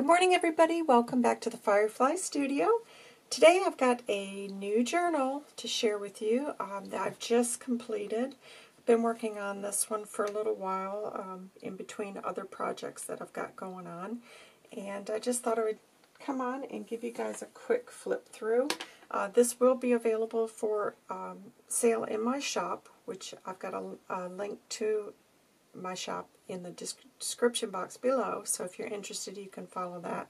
Good morning everybody, welcome back to the Firefly Studio. Today I've got a new journal to share with you um, that I've just completed. I've been working on this one for a little while um, in between other projects that I've got going on and I just thought I would come on and give you guys a quick flip through. Uh, this will be available for um, sale in my shop, which I've got a, a link to my shop in the description box below, so if you're interested you can follow that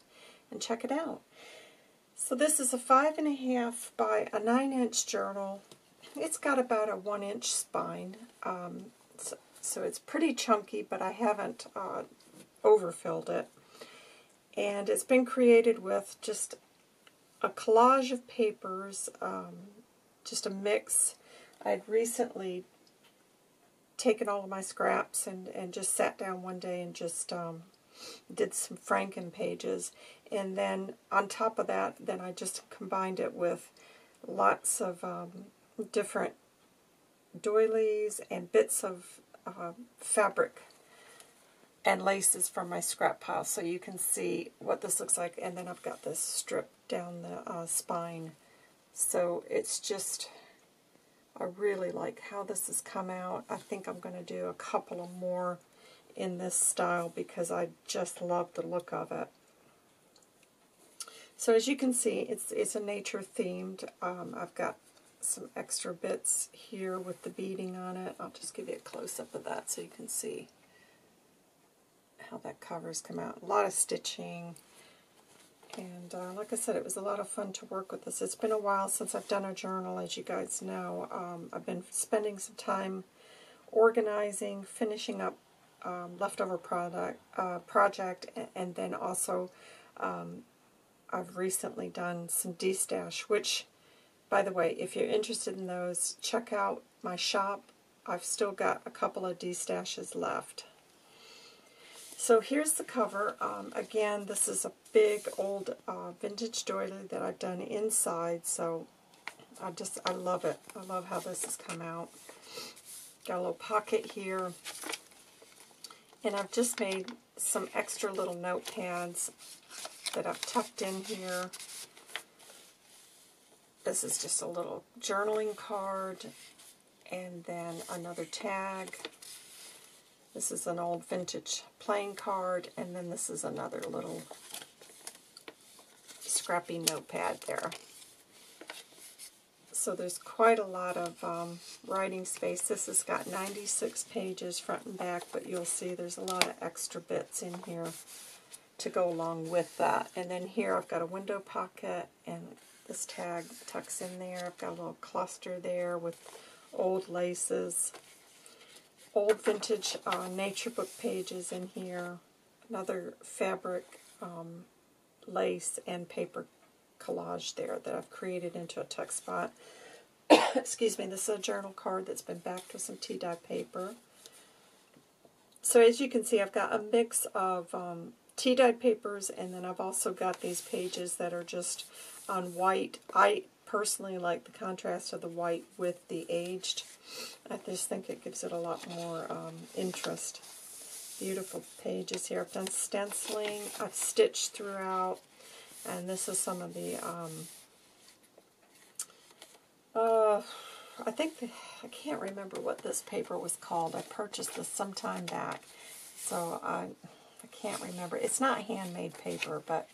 and check it out. So this is a five and a half by a nine inch journal. It's got about a one inch spine, um, so, so, it's pretty chunky, but I haven't uh, overfilled it. And it's been created with just a collage of papers, um, just a mix. I'd recently taken all of my scraps and, and just sat down one day and just um, did some Franken pages. And then on top of that, then I just combined it with lots of um, different doilies and bits of uh, fabric and laces from my scrap pile so you can see what this looks like. And then I've got this strip down the uh, spine. So it's just I really like how this has come out. I think I'm going to do a couple of more in this style because I just love the look of it. So as you can see, it's, it's a nature themed. Um, I've got some extra bits here with the beading on it. I'll just give you a close-up of that so you can see how that covers come out. A lot of stitching. And uh, like I said, it was a lot of fun to work with this. It's been a while since I've done a journal, as you guys know. Um, I've been spending some time organizing, finishing up um, leftover product uh, project, and, then also um, I've recently done some destash, which, by the way, if you're interested in those, check out my shop. I've still got a couple of destashes left. So here's the cover. Um, again, this is a big old uh, vintage doily that I've done inside, so I just, I love it. I love how this has come out. Got a little pocket here. And I've just made some extra little notepads that I've tucked in here. This is just a little journaling card and then another tag this is an old vintage playing card, and then this is another little scrappy notepad there. So there's quite a lot of um, writing space. This has got 96 pages front and back, but you'll see there's a lot of extra bits in here to go along with that. And then here I've got a window pocket, and this tag tucks in there. I've got a little cluster there with old laces old vintage uh, nature book pages in here, another fabric um, lace and paper collage there that I've created into a tuck spot. Excuse me, this is a journal card that's been backed with some tea dye paper. So as you can see, I've got a mix of um, tea dyed papers, and then I've also got these pages that are just on white. I personally like the contrast of the white with the aged. I just think it gives it a lot more um, interest. Beautiful pages here. I've done stenciling. I've stitched throughout. And this is some of the, um, uh, I think, the, I can't remember what this paper was called. I purchased this some time back. So I, I can't remember. It's not handmade paper, but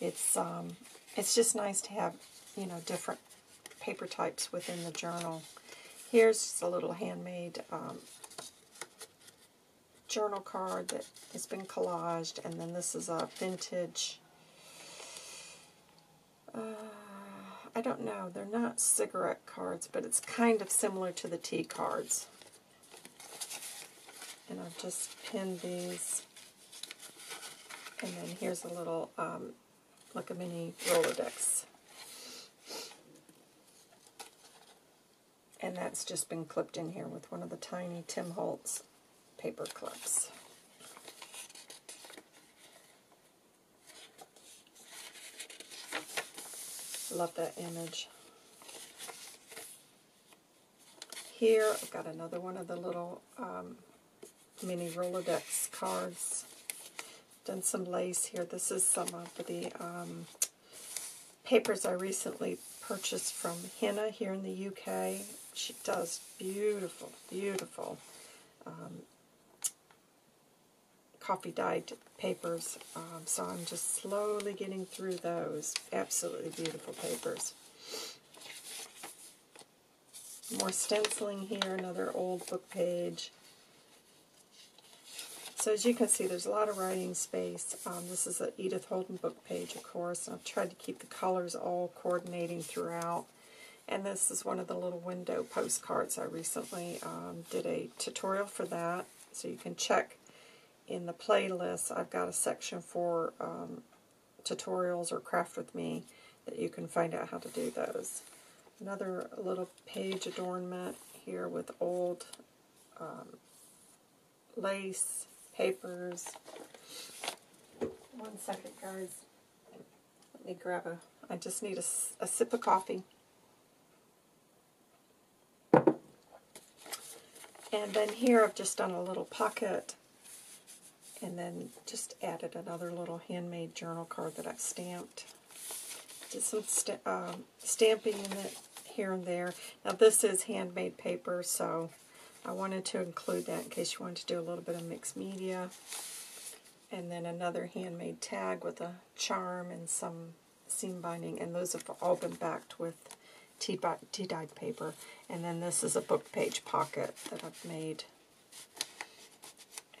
it's, um, it's just nice to have you know, different paper types within the journal. Here's a little handmade um, journal card that has been collaged, and then this is a vintage, uh, I don't know, they're not cigarette cards, but it's kind of similar to the tea cards. And I've just pinned these, and then here's a little, um, like a mini Rolodex And that's just been clipped in here with one of the tiny Tim Holtz paper clips. Love that image. Here, I've got another one of the little um, mini Rolodex cards. done some lace here. This is some of the um, papers I recently purchased from Henna here in the UK. She does beautiful, beautiful um, coffee dyed papers. Um, so I'm just slowly getting through those. Absolutely beautiful papers. More stenciling here, another old book page. So as you can see, there's a lot of writing space. Um, this is an Edith Holden book page, of course. I've tried to keep the colors all coordinating throughout. And this is one of the little window postcards. I recently um, did a tutorial for that. So you can check in the playlist. I've got a section for um, tutorials or craft with me that you can find out how to do those. Another little page adornment here with old um, lace, papers. One second, guys. Let me grab a, I just need a, a sip of coffee. And then here I've just done a little pocket and then just added another little handmade journal card that I've stamped. Did some um, stamping in it here and there. Now this is handmade paper, so I wanted to include that in case you wanted to do a little bit of mixed media. And then another handmade tag with a charm and some seam binding, and those have all been backed with tea-dyed paper. And then this is a book page pocket that I've made.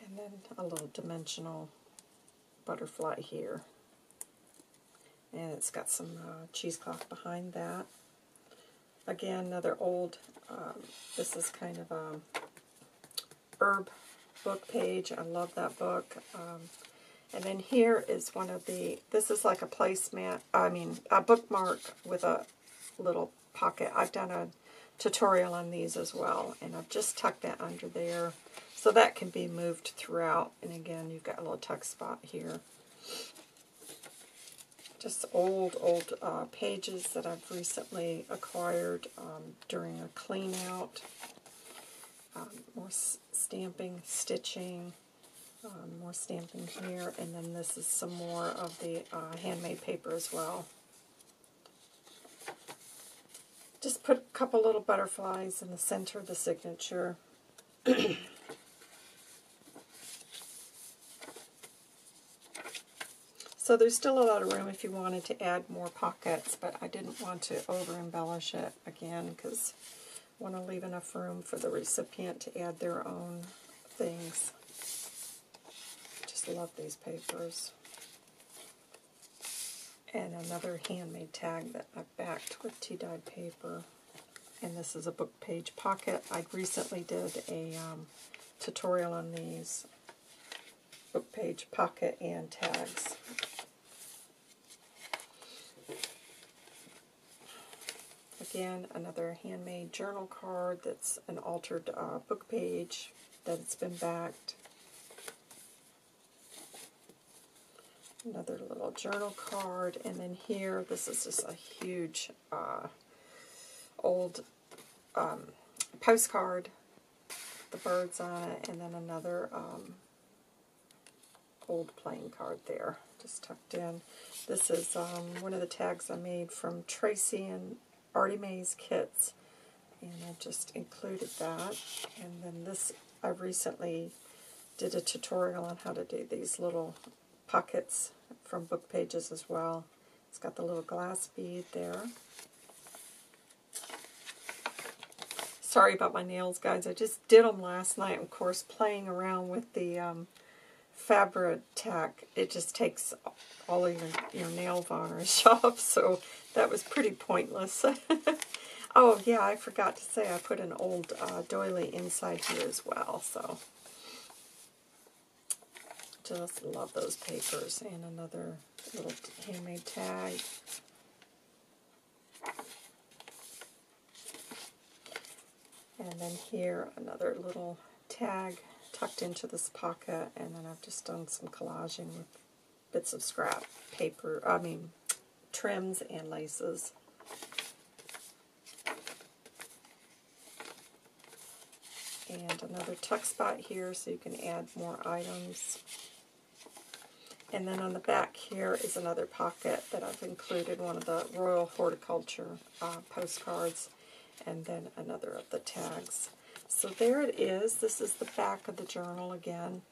And then a little dimensional butterfly here. And it's got some uh, cheesecloth behind that. Again, another old, um, this is kind of a herb book page. I love that book. Um, and then here is one of the, this is like a placemat, I mean, a bookmark with a little pocket. I've done a tutorial on these as well, and I've just tucked that under there. So that can be moved throughout. And again, you've got a little tuck spot here just old, old uh, pages that I've recently acquired um, during a clean out. Um, more stamping, stitching, um, more stamping here, and then this is some more of the uh, handmade paper as well. Just put a couple little butterflies in the center of the signature. So there's still a lot of room if you wanted to add more pockets, but I didn't want to over-embellish it again because I want to leave enough room for the recipient to add their own things. Just love these papers. And another handmade tag that I backed with tea-dyed paper. And this is a book page pocket. I recently did a um, tutorial on these book page pocket and tags. Again, another handmade journal card that's an altered uh, book page that it's been backed. Another little journal card, and then here, this is just a huge uh, old um, postcard, the birds on it, and then another um, old playing card there, just tucked in. This is um, one of the tags I made from Tracy and Artie Mae's kits, and I just included that. And then this, I recently did a tutorial on how to do these little pockets from book pages as well. It's got the little glass bead there. Sorry about my nails, guys. I just did them last night, of course, playing around with the um, Fabri-Tac. It just takes all of your, your nail varnish off, so that was pretty pointless. oh, yeah, I forgot to say I put an old uh, doily inside here as well, so just love those papers. And another little handmade tag. And then here, another little tag tucked into this pocket, and then I've just done some collaging with bits of scrap paper, I mean, trims and laces. And another tuck spot here so you can add more items. And then on the back here is another pocket that I've included one of the Royal Horticulture uh, postcards and then another of the tags. So there it is. This is the back of the journal again.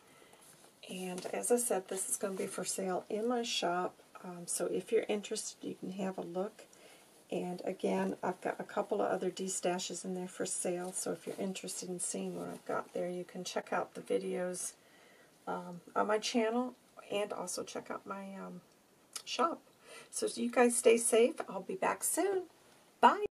And as I said, this is going to be for sale in my shop. Um, so if you're interested, you can have a look. And again, I've got a couple of other destashes in there for sale. So if you're interested in seeing what I've got there, you can check out the videos um, on my channel and also check out my um, shop. So you guys stay safe. I'll be back soon. Bye.